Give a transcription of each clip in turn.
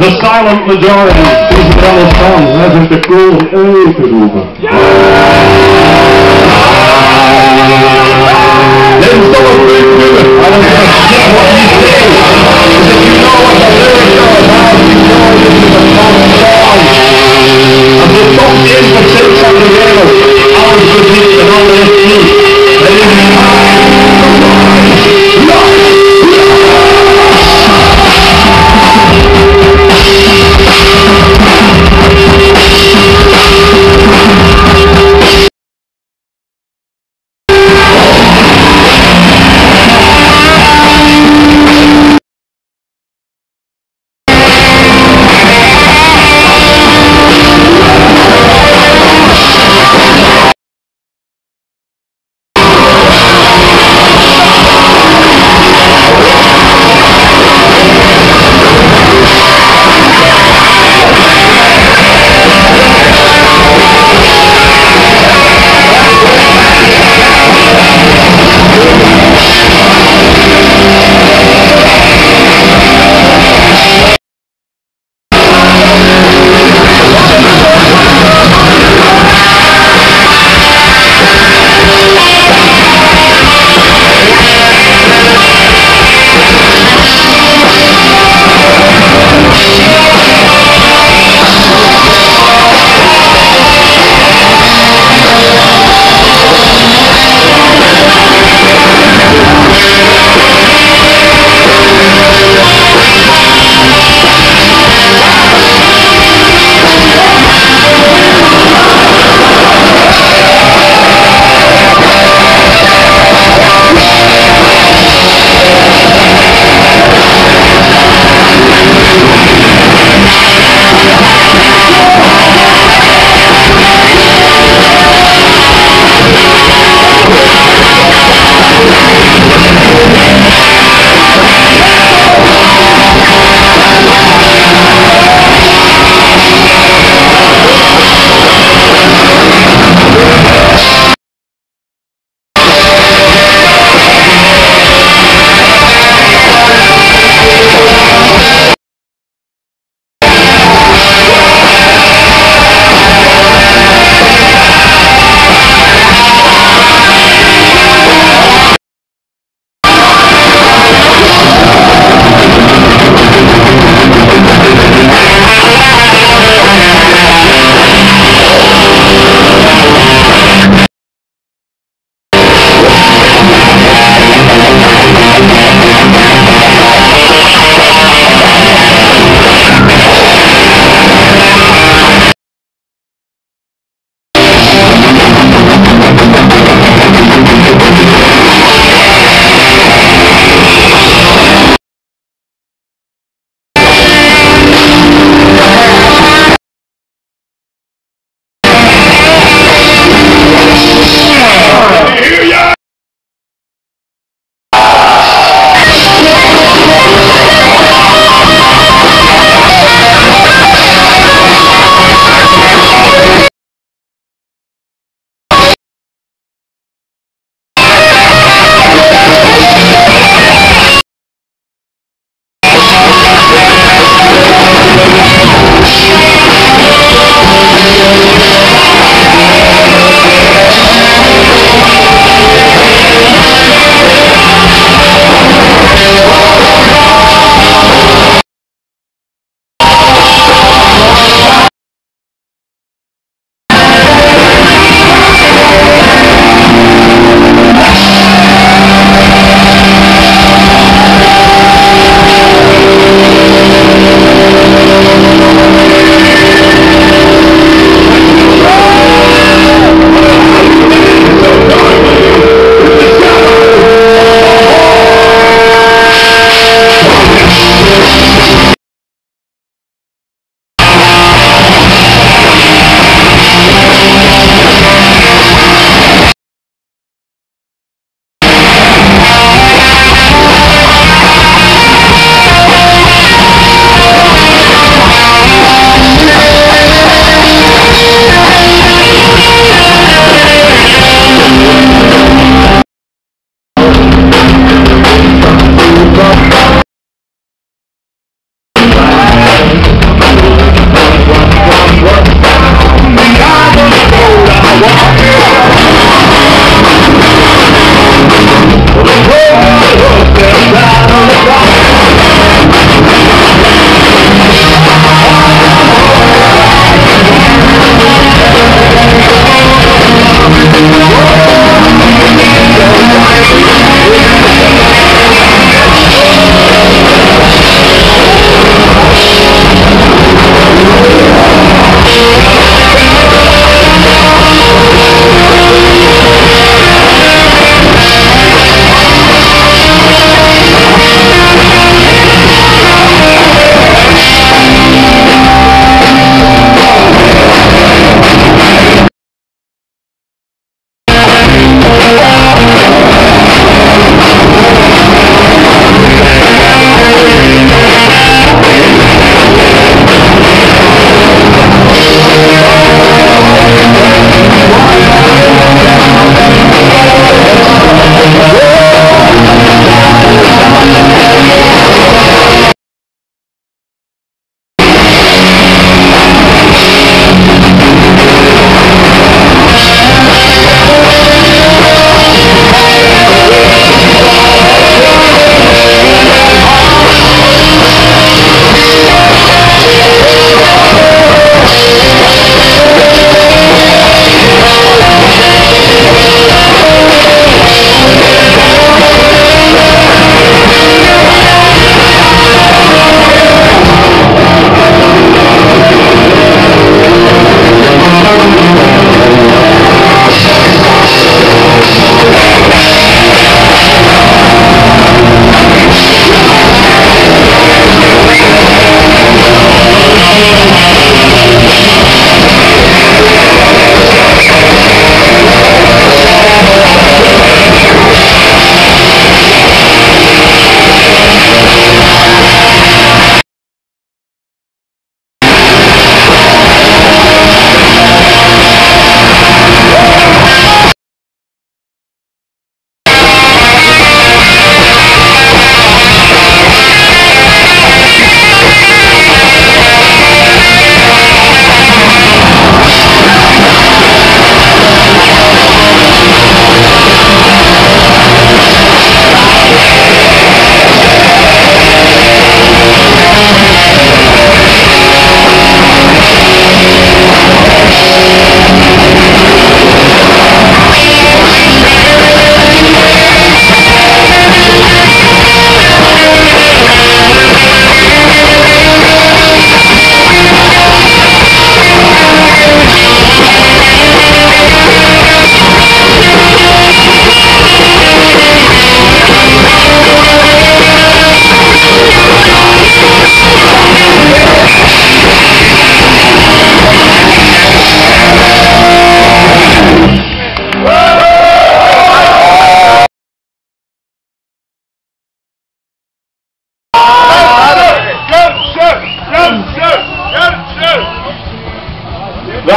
The silent majority is wel eens van, hebben de kolen even roepen. Dit is toch een goed nummer. I don't give a shit what you say. Because if you know what the lyrics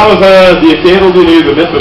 causa eh, de ser um inimigo. Né?